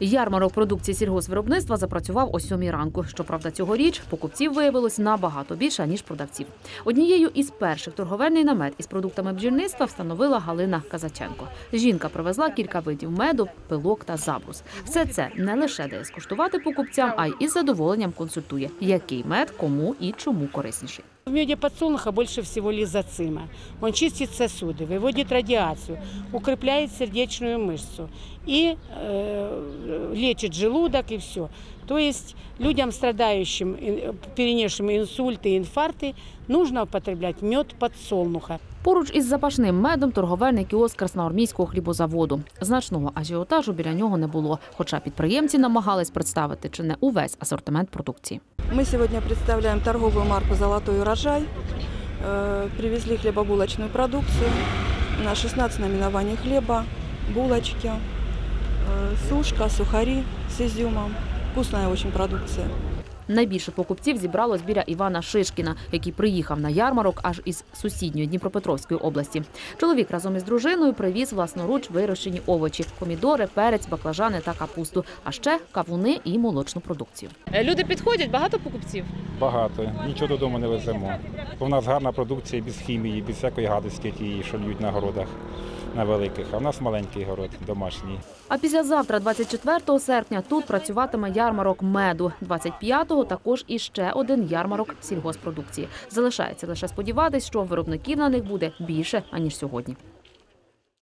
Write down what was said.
Ярмарок продукції сільгоспвиробництва запрацював о сьомій ранку. Щоправда, цьогоріч покупців виявилось набагато більше ніж продавців. Однією із перших торговельний намет із продуктами бджільництва встановила Галина Казаченко. Жінка привезла кілька видів меду, пилок та забрус. Все це не лише дає скуштувати покупцям, а й із задоволенням консультує, який мед кому і чому корисніший. В меде подсолнуха больше всего лизоцима. Он чистит сосуды, выводит радиацию, укрепляет сердечную мышцу и э, лечит желудок и все. То есть людям, страдающим, э, перенесшим инсульты и инфаркты, нужно употреблять мед подсолнуха. Поруч із запашним медом торговельний кіоск Красноармійського хлібозаводу. Значного ажіотажу біля нього не було, хоча підприємці намагались представити чи не увесь асортимент продукції. Мы сегодня представляем торговую марку «Золотой урожай». Э, Привезли хлебобулочную продукцию. На 16 наименований хлеба, булочки, э, сушка, сухари с изюмом. Вкусная очень продукция. Найбільше покупців зібралось біля Івана Шишкіна, який приїхав на ярмарок аж із сусідньої Дніпропетровської області. Чоловік разом із дружиною привіз власноруч вирощені овочі: помідори, перець, баклажани та капусту, а ще кавуни і молочну продукцію. Е, Люди підходять, багато покупців. Багато. Нічого додому не веземо. В нас гарна продукція без хімії, без всякої гадості, тієї, що льють на городах на великих. А в нас маленький город, домашній. А післязавтра, 24 серпня, тут працюватиме ярмарок меду. 25-го також іще один ярмарок сільгоспродукції. Залишається лише сподіватись, що виробників на них буде більше аніж сьогодні.